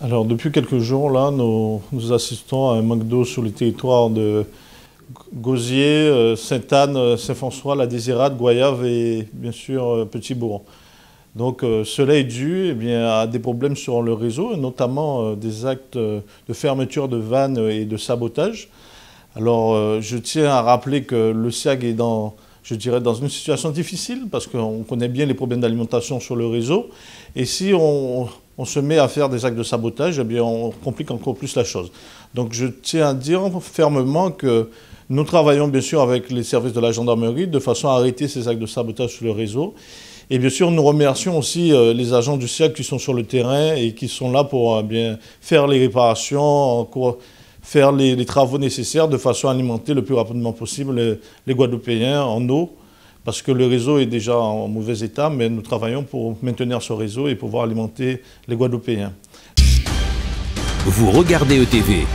Alors depuis quelques jours, là, nous, assistons à un manque d'eau sur le territoire de Gauzier, euh, Sainte-Anne, euh, Saint-François, La Désirade, Goyave et bien sûr euh, Petit-Bourg. Donc cela est dû eh bien, à des problèmes sur le réseau, notamment des actes de fermeture de vannes et de sabotage. Alors je tiens à rappeler que le SIAG est dans je dirais, dans une situation difficile parce qu'on connaît bien les problèmes d'alimentation sur le réseau. Et si on, se met à faire des actes de sabotage, eh bien, on complique encore plus la chose. Donc je tiens à dire fermement que nous travaillons bien sûr avec les services de la gendarmerie de façon à arrêter ces actes de sabotage sur le réseau. Et bien sûr, nous remercions aussi euh, les agents du CIAC qui sont sur le terrain et qui sont là pour euh, bien faire les réparations, faire les, travaux nécessaires de façon à alimenter le plus rapidement possible les, Guadeloupéens en eau, parce que le réseau est déjà en mauvais état, mais nous travaillons pour maintenir ce réseau et pouvoir alimenter les Guadeloupéens. Vous regardez ETV.